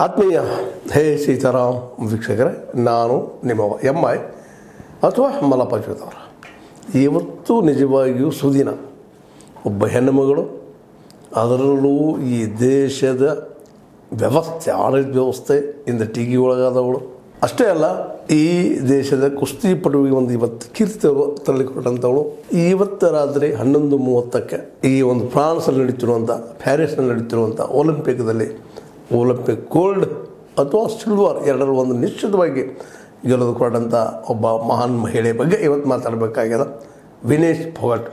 ಆತ್ಮೀಯ, ಹೇ ಸೀತಾರಾಮ್ ವೀಕ್ಷಕರೇ, ನಾನು ನಿಮ್ಮ ಎಂ ಐ ಅಥವಾ ಮಲ್ಲಪ್ಪ ಇವತ್ತು ನಿಜವಾಗಿಯೂ ಸುದಿನ. ಒಬ್ಬ ಹೆಣ್ಣುಮಗಳು, ಅದರಲ್ಲೂ ಈ ದೇಶದ ವ್ಯವಸ್ಥೆ, ಆಡಳಿತ ವ್ಯವಸ್ಥೆ, ಇಂದ ಟಿಗಿ ಒಳಗಾದವಳು. ಅಷ್ಟೇ ಅಲ್ಲ, ಈ ದೇಶದ ಕುಸ್ತಿಪಟುವಿಗೆ ಒಂದು ಇವತ್ತು ಕೀರ್ತಿ ತಳ್ಳಿಕೊಟ್ಟಂಥವಳು ಇವತ್ತು ರಾತ್ರಿ ಹನ್ನೊಂದು ಮೂವತ್ತಕ್ಕೆ ಈ ಒಂದು ಫ್ರಾನ್ಸಲ್ಲಿ ನಡೀತಿರುವಂಥ ಪ್ಯಾರಿಸ್ನಲ್ಲಿ ನಡೀತಿರುವಂಥ ಒಲಿಂಪಿಕ್ದಲ್ಲಿ ಒಲಿಂಪಿಕ್ ಗೋಲ್ಡ್ ಅಥವಾ ಸಿಲ್ವರ್ ಎರಡರ ಒಂದು ನಿಶ್ಚಿತವಾಗಿ ಗೆಲ್ಲದುಕೊಂಡಂಥ ಒಬ್ಬ ಮಹಾನ್ ಮಹಿಳೆ ಬಗ್ಗೆ ಇವತ್ತು ಮಾತಾಡಬೇಕಾಗ್ಯದ ವಿನೇಶ್ ಫೊಗಟ್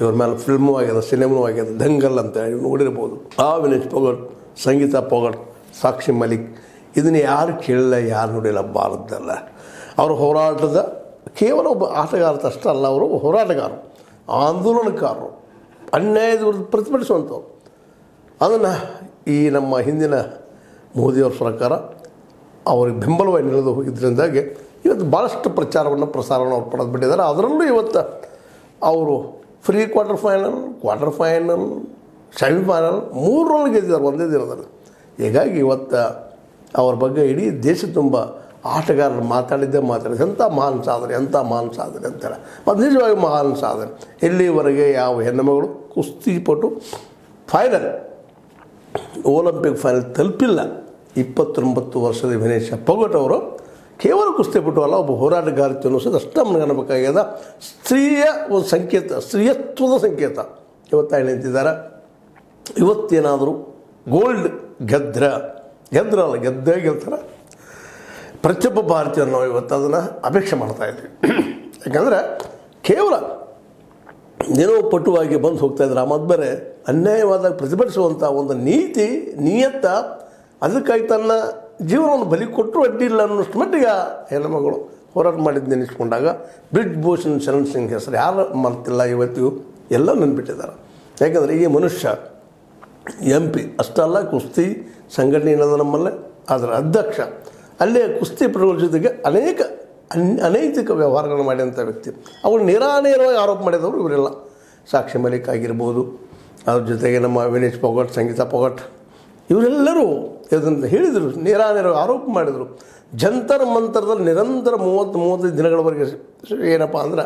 ಇವ್ರ ಮೇಲೆ ಫಿಲ್ಮು ಆಗ್ಯದ ಸಿನಿಮೂ ಆಗ್ಯದ ದಂಗಲ್ ಅಂತ ಹೇಳಿ ನೋಡಿರ್ಬೋದು. ಆ ವಿನೇಶ್ ಫೊಗಟ್ ಸಂಗೀತ ಫೊಗಟ್ ಸಾಕ್ಷಿ ಮಲಿಕ್. ಇದನ್ನು ಯಾರು ಕೇಳಿಲ್ಲ, ಯಾರು ನೋಡಿಲ್ಲ, ಭಾರತದಲ್ಲ. ಅವರು ಹೋರಾಟದ ಕೇವಲ ಒಬ್ಬ ಆಟಗಾರ ಅಲ್ಲ ಅವರು ಹೋರಾಟಗಾರರು, ಆಂದೋಲನಕಾರರು, ಅನ್ಯಾಯದ ವಿರುದ್ಧ ಪ್ರತಿಭಟಿಸುವಂಥವ್ರು. ಅದನ್ನು ಈ ನಮ್ಮ ಹಿಂದಿನ ಮೋದಿಯವರ ಸರ್ಕಾರ ಅವ್ರಿಗೆ ಬೆಂಬಲವಾಗಿ ನಿಲ್ಲದು ಹೋಗಿದ್ದರಿಂದಾಗಿ ಇವತ್ತು ಭಾಳಷ್ಟು ಪ್ರಚಾರವನ್ನು ಪ್ರಸಾರವನ್ನು ಅವ್ರು ಪಡೆದು ಬಿಟ್ಟಿದ್ದಾರೆ. ಅದರಲ್ಲೂ ಇವತ್ತು ಅವರು pre quarter final quarter final semifinal ಮೂರರಲ್ಲಿ ಗೆದ್ದಿದ್ದಾರೆ ಒಂದೇ ದಿನದಲ್ಲಿ. ಹೀಗಾಗಿ ಇವತ್ತು ಅವ್ರ ಬಗ್ಗೆ ಇಡೀ ದೇಶ ತುಂಬ ಆಟಗಾರರು ಮಾತಾಡಿದ್ದೇ ಮಾತಾಡಿದ್ದೆ ಎಂಥ ಮಹಾನ್ ಸಾಧನೆ ಎಂಥ ಮಹಾನ್ ಸಾಧನೆ ಅಂತಾರೆ ಮತ್ತು ನಿಜವಾಗಿ ಮಹಾನ್ ಸಾಧನೆ. ಇಲ್ಲಿವರೆಗೆ ಯಾವ ಹೆಣ್ಣುಮಗಳು ಕುಸ್ತಿಪಟು ಫೈನಲ್ ಒಲಿಂಪಿಕ್ ಫೈನಲ್ ತಲುಪಿಲ್ಲ. ಇಪ್ಪತ್ತೊಂಬತ್ತು ವರ್ಷದ ವಿನೇಶ ಪೊಗಟ್ ಅವರು ಕೇವಲ ಕುಸ್ತಿಪಟು ಅಲ್ಲ ಒಬ್ಬ ಹೋರಾಟಗಾರ್ತಿ ಅನ್ನಿಸೋದು ಅಷ್ಟು ನಮ್ಮ ಅನ್ಬೇಕಾಗ್ಯದ. ಸ್ತ್ರೀಯ ಒಂದು ಸಂಕೇತ, ಸ್ತ್ರೀಯತ್ವದ ಸಂಕೇತ. ಇವತ್ತು ನಿಂತಿದ್ದಾರೆ. ಇವತ್ತೇನಾದರೂ ಗೋಲ್ಡ್ ಗೆದ್ರ ಗೆದ್ರ ಅಲ್ಲ, ಗೆದ್ದೇ ಗೆಲ್ತಾರೆ. ಪ್ರತಿಯೊಬ್ಬ ಭಾರತೀಯರು ನಾವು ಇವತ್ತು ಅದನ್ನು ಅಪೇಕ್ಷೆ ಮಾಡ್ತಾ ಇದ್ವಿ. ಯಾಕಂದರೆ ಕೇವಲ ಏನೋ ಪಟುವಾಗಿ ಬಂದು ಹೋಗ್ತಾ ಇದ್ದಾರೆ ಆ ಬೇರೆ ಅನ್ಯಾಯವಾದಾಗ ಪ್ರತಿಭಟಿಸುವಂಥ ಒಂದು ನೀತಿ, ನಿಯತ್ತ ಅದಕ್ಕಾಗಿ ತನ್ನ ಜೀವನವನ್ನು ಬಲಿ ಕೊಟ್ಟರು ಅಡ್ಡಿಲ್ಲ ಅನ್ನೋಷ್ಟು ಮಟ್ಟಿಗೆ ಹೆಣ್ಣುಮಗಳು ಹೋರಾಟ ಮಾಡಿದ್ದು ನೆನೆಸ್ಕೊಂಡಾಗ ಬ್ರಿಜ್ ಭೂಷಣ್ ಶರಣ್ ಸಿಂಗ್ ಹೆಸರು. ಯಾರು ಮರ್ತಿಲ್ಲ ಇವತ್ತಿಗೂ ಎಲ್ಲ ನೆನ್ಪಿಟ್ಟಿದ್ದಾರೆ. ಯಾಕಂದರೆ ಈ ಮನುಷ್ಯ ಎಂ ಪಿ ಅಷ್ಟಲ್ಲ ಕುಸ್ತಿ ಸಂಘಟನೆ ಏನದ ನಮ್ಮಲ್ಲೇ. ಅದರ ಅಧ್ಯಕ್ಷ ಕುಸ್ತಿ ಪಟುಗಳ ಜೊತೆಗೆ ಅನೇಕ ಅನ್, ಅನೈತಿಕ ವ್ಯವಹಾರಗಳನ್ನು ಮಾಡಿದಂಥ ವ್ಯಕ್ತಿ. ಅವರು ನಿರಾನೇರವಾಗಿ ಆರೋಪ ಮಾಡಿದವರು ಇವರೆಲ್ಲ. ಸಾಕ್ಷಿ ಮಲಿಕ್ ಆಗಿರ್ಬೋದು, ಅದ್ರ ಜೊತೆಗೆ ನಮ್ಮ ವಿನೇಶ್ ಪೊಗಟ್, ಸಂಗೀತ ಪೊಗಟ್, ಇವರೆಲ್ಲರೂ ಇದನ್ನು ಹೇಳಿದರು ನೇರಾನೇರ ಆರೋಪ ಮಾಡಿದರು. ಜಂತರ ಮಂತರದಲ್ಲಿ ನಿರಂತರ ಮೂವತ್ತು, ಮೂವತ್ತೈದು ದಿನಗಳವರೆಗೆ ಏನಪ್ಪ ಅಂದ್ರೆ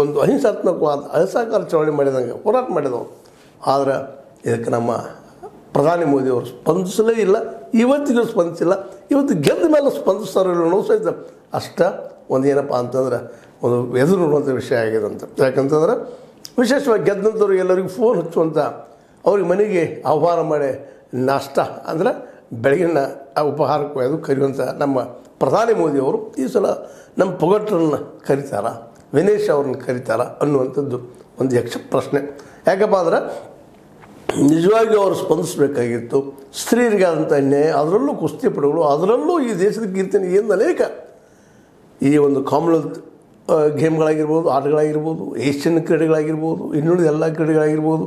ಒಂದು ಅಹಿಂಸಾತ್ಮಕವಾದ ಅಸಹಕಾರ ಚಳವಳಿ ಮಾಡಿದಂಗೆ ಹೋರಾಟ ಮಾಡಿದವರು. ಆದರೆ ಇದಕ್ಕೆ ನಮ್ಮ ಪ್ರಧಾನಿ ಮೋದಿಯವರು ಸ್ಪಂದಿಸಲೇ ಇಲ್ಲ, ಇವತ್ತಿಗೂ ಸ್ಪಂದಿಸಿಲ್ಲ, ಇವತ್ತು ಗೆದ್ದ ಮೇಲೆ ಸ್ಪಂದಿಸ್ತಾರೋ ಅನ್ನೋ ಸಹಿತ ಅಷ್ಟ ಒಂದು ಏನಪ್ಪ ಅಂತಂದ್ರೆ ಒಂದು ಎದುರು ನೋಡುವಂಥ ವಿಷಯ ಆಗಿದೆ ಅಂತ. ಯಾಕಂತಂದ್ರೆ ವಿಶೇಷವಾಗಿ ಗೆದ್ದಂಥವ್ರು ಎಲ್ಲರಿಗೂ ಫೋನ್ ಹಚ್ಚುವಂಥ ಅವ್ರಿಗೆ ಮನೆಗೆ ಆಹ್ವಾನ ಮಾಡಿ ನಾಷ್ಟ ಅಂದರೆ ಬೆಳಗಿನ ಆ ಉಪಹಾರಕ್ಕೆ ಅದು ಕರೆಯುವಂಥ ನಮ್ಮ ಪ್ರಧಾನಿ ಮೋದಿಯವರು ಈ ಸಲ ನಮ್ಮ ಪೊಗಟ್ರನ್ನ ಕರೀತಾರ, ವಿನೇಶ್ ಅವ್ರನ್ನ ಕರೀತಾರ ಅನ್ನುವಂಥದ್ದು ಒಂದು ಯಕ್ಷ ಪ್ರಶ್ನೆ ಯಾಕಪ್ಪ ಅಂದ್ರೆ ನಿಜವಾಗಿ ಅವರು ಸ್ಪಂದಿಸಬೇಕಾಗಿತ್ತು. ಸ್ತ್ರೀಯರಿಗಾದಂಥ ಅನ್ಯಾಯ, ಅದರಲ್ಲೂ ಕುಸ್ತಿಪಟುಗಳು ಅದರಲ್ಲೂ ಈ ದೇಶದ ಕೀರ್ತನೆ ಏನು ಅನೇಕ. ಈ ಒಂದು ಕಾಮನ್ವೆಲ್ತ್ ಗೇಮ್ಗಳಾಗಿರ್ಬೋದು ಆಟಗಳಾಗಿರ್ಬೋದು ಏಷ್ಯನ್ ಕ್ರೀಡೆಗಳಾಗಿರ್ಬೋದು, ಇನ್ನುಳಿದ ಎಲ್ಲ ಕ್ರೀಡೆಗಳಾಗಿರ್ಬೋದು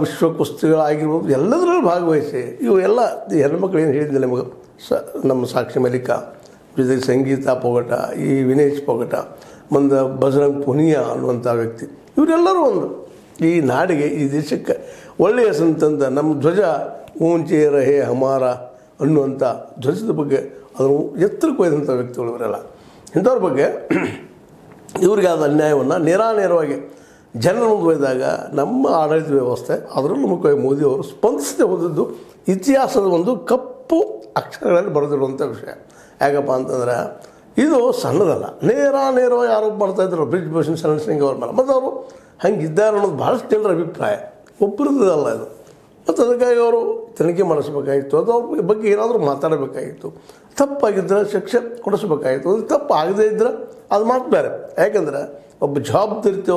ವಿಶ್ವ ಕುಸ್ತಿಗಳಾಗಿರ್ಬೋದು, ಎಲ್ಲದರಲ್ಲೂ ಭಾಗವಹಿಸಿ, ಇವು ಎಲ್ಲ ಈ ಹೆಣ್ಮಕ್ಳು ಏನು ಹೇಳಿದ್ದೆ ನಿಮಗೆ? ಸ, ನಮ್ಮ ಸಾಕ್ಷಿ ಮಲಿಕ ಜೊತೆಗೆ ಸಂಗೀತ ಪೊಗಟ, ಈ ವಿನೇಶ್ ಪೊಗಟ, ಮುಂದೆ ಬಜರಂಗ್ ಪುನಿಯಾ ಅನ್ನುವಂಥ ವ್ಯಕ್ತಿ. ಇವರೆಲ್ಲರೂ ಒಂದು. ಈ ನಾಡಿಗೆ, ಈ ದೇಶಕ್ಕೆ ಒಳ್ಳೆಯ ಸಂತಂತ ನಮ್ಮ ಧ್ವಜ ಊಂಚೆ ರಹೆ ಹಮಾರ ಅನ್ನುವಂಥ ಧ್ವಜದ ಬಗ್ಗೆ ಅದನ್ನು ಎತ್ತರಕ್ಕೆ ಒಯ್ದಂಥ ವ್ಯಕ್ತಿಗಳು ಇವರೆಲ್ಲ. ಇಂಥವ್ರ ಬಗ್ಗೆ ಇವರಿಗೆ ಆದ ಅನ್ಯಾಯವನ್ನು ನೇರಾನೇರವಾಗಿ ಜನರ ಮುಂದೆ ಒಯ್ದಾಗ ನಮ್ಮ ಆಡಳಿತ ವ್ಯವಸ್ಥೆ, ಅದರಲ್ಲೂ ಮುಖ್ಯವಾಗಿ ಮೋದಿಯವರು ಸ್ಪಂದಿಸದೆ ಹೋದದ್ದು ಇತಿಹಾಸದ ಒಂದು ಕಪ್ಪು ಅಕ್ಷರಗಳಲ್ಲಿ ಬರೆದಿರುವಂಥ ವಿಷಯ. ಯಾಕಪ್ಪ ಅಂತಂದ್ರೆ ಇದು ಸಣ್ಣದಲ್ಲ. ನೇರ ನೇರ ಯಾರೋ ಮಾಡ್ತಾಯಿದ್ರು ಬ್ರಿಜ್ ಭೂಷಣ್ ಶರಣ್ ಸಿಂಗ್ ಅವ್ರ ಮೇಲೆ. ಮತ್ತು ಅವರು ಹಂಗಿದ್ದಾರೆ ಅನ್ನೋದು ಭಾಳಷ್ಟು ಜನರ ಅಭಿಪ್ರಾಯ. ಒಬ್ಬರದ್ದಲ್ಲ ಇದು. ಮತ್ತು ಅದಕ್ಕಾಗಿ ಅವರು ತನಿಖೆ ಮಾಡಿಸ್ಬೇಕಾಗಿತ್ತು. ಅದು ಅವ್ರ ಬಗ್ಗೆ ಏನಾದರೂ ಮಾತಾಡಬೇಕಾಗಿತ್ತು. ತಪ್ಪಾಗಿದ್ದರೆ ಶಿಕ್ಷೆ ಕೊಡಿಸ್ಬೇಕಾಗಿತ್ತು. ಅದು ತಪ್ಪು ಆಗದೇ ಇದ್ದರೆ ಅದು ಮಾತು ಬೇರೆ ಯಾಕಂದ್ರೆ ಒಬ್ಬ ಜವಾಬ್ದಾರಿತ್ವ